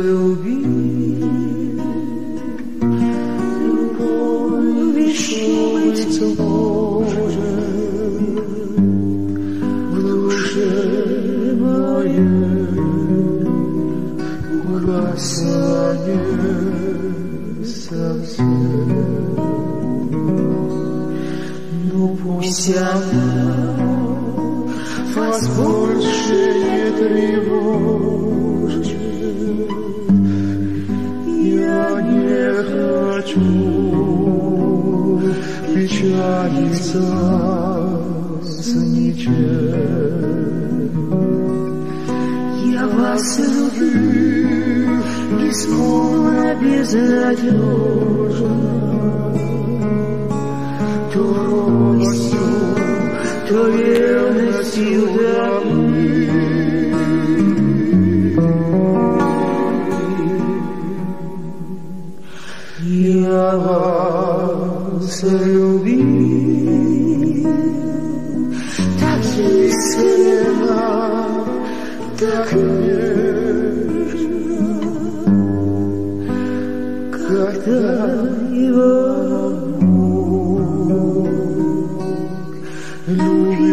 любви. Любовь шумится Боже в душе моей, угасание совсем. Ну пусть она вас больше не тревожит. Я не хочу печалиться с ничем. Я вас люблю бесспорно, безнадежно. То робостью, то верностью домы. Я вас любил, так искренно, так нежно, когда его любимой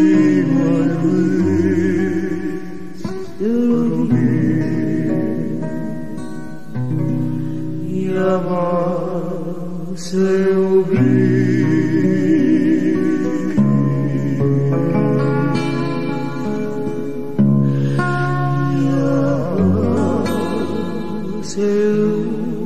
Я вас любил. Я вас любил.